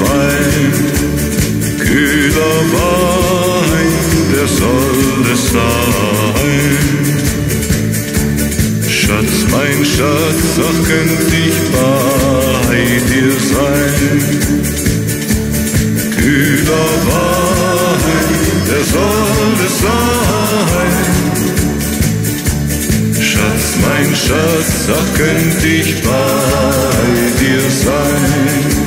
Wein, kühler Wein, der soll es sein. Mein Schatz, ach könnt ich bei dir sein. Kühler Wein, der soll es sein. Schatz, mein Schatz, ach könnt ich bei dir sein.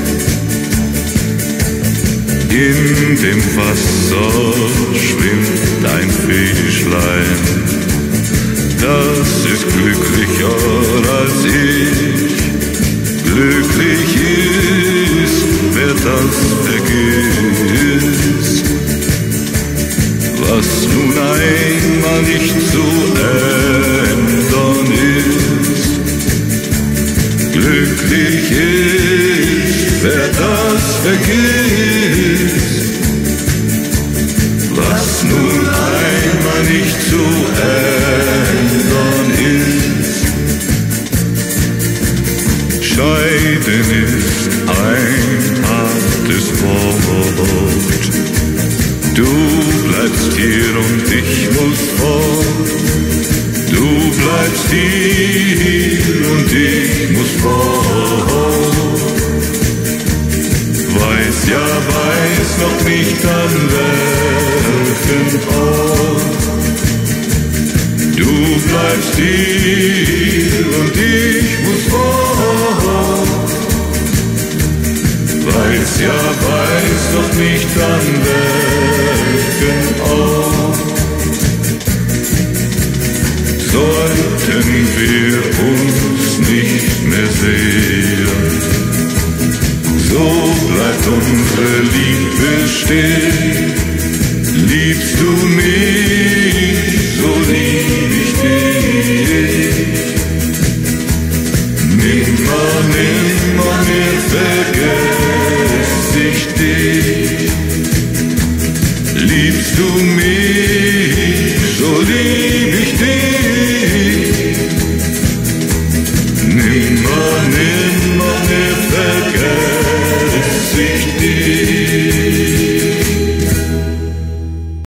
In dem Wasser schwimmt ein Fischlein, das ist glücklicher als ich. Glücklich ist, wer das vergisst. Was nun einmal nicht zu ändern ist. Glücklich ist, wer das vergisst. Was nun einmal nicht zu ändern ist ein hartes Wort. Du bleibst hier und ich muss fort. Du bleibst hier und ich muss fort. Weiß ja, weiß noch nicht an welchem Ort. Du bleibst hier und ich weiß noch nicht an welchem Ort. Sollten wir uns nicht mehr sehen, so bleibt unsere Liebe still. Liebst du mich? liebst du mich, so lieb ich dich. Nimmer, nimmer, ne vergess ich dich.